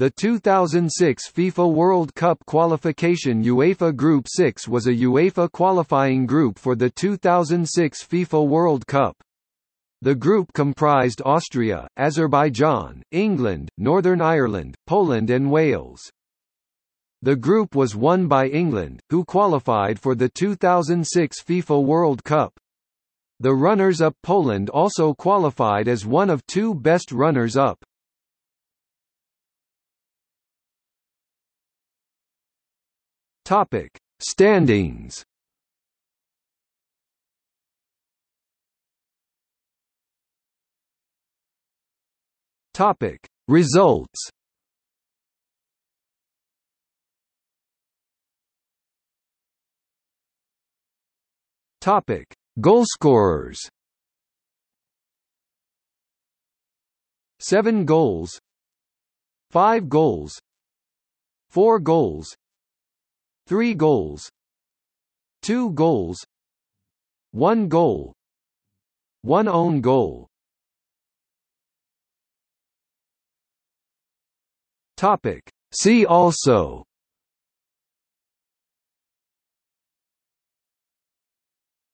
The 2006 FIFA World Cup qualification UEFA Group 6 was a UEFA qualifying group for the 2006 FIFA World Cup. The group comprised Austria, Azerbaijan, England, Northern Ireland, Poland and Wales. The group was won by England, who qualified for the 2006 FIFA World Cup. The runners-up Poland also qualified as one of two best runners-up. Topic: Standings. Topic: Results. Topic: Goalscorers. 7 goals 5 goals 4 goals 3 goals 2 goals 1 goal 1 own goal. Topic. See also